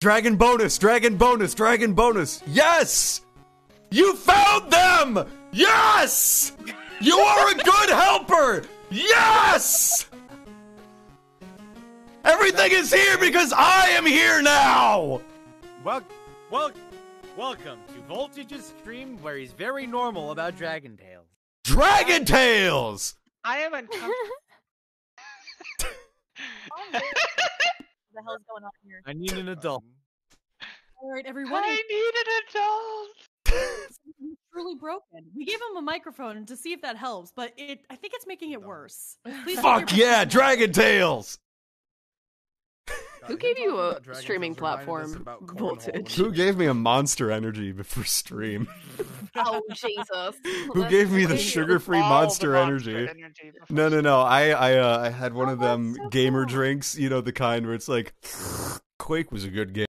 Dragon bonus, dragon bonus, dragon bonus. Yes! You found them! Yes! You are a good helper! Yes! Everything is here because I am here now! Well, well, welcome to Voltage's stream where he's very normal about Dragon Tales. Dragon Tales! I am uncomfortable. what hell's going on here? I need an adult. All right, everyone. I need an adult. Truly broken. We gave him a microphone to see if that helps, but it I think it's making it worse. Please Fuck your- yeah, Dragon Tales! Who gave you a streaming platform, Voltage? Who gave me a monster energy before stream? Oh Jesus! Who That's gave me the sugar-free All the monster, monster energy? energy No, no, no. I, I, uh, I had one Oh, of them so gamer cool. drinks. You know, the kind where it's like, Quake was a good game.